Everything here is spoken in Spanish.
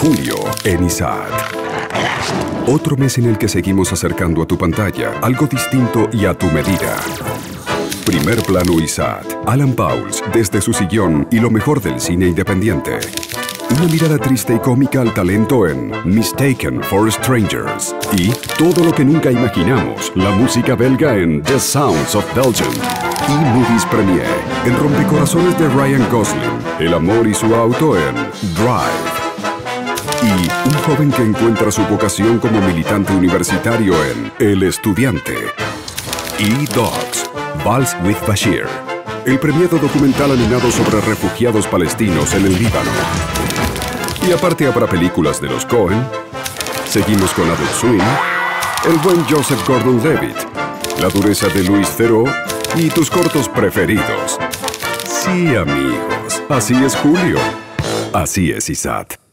Julio en ISAT. Otro mes en el que seguimos acercando a tu pantalla algo distinto y a tu medida. Primer plano ISAT. Alan Pauls desde su sillón y lo mejor del cine independiente. Una mirada triste y cómica al talento en Mistaken for Strangers. Y todo lo que nunca imaginamos, la música belga en The Sounds of Belgium. Y Movies Premiere, en Rompecorazones de Ryan Gosling, El amor y su auto en Drive. Joven que encuentra su vocación como militante universitario en El Estudiante. Y Dogs, Vals with Bashir. El premiado documental animado sobre refugiados palestinos en el Líbano. Y aparte habrá películas de los Cohen. Seguimos con Adult Swim. El buen Joseph Gordon-Levitt. La dureza de Luis Theroux. Y tus cortos preferidos. Sí, amigos. Así es Julio. Así es Isat.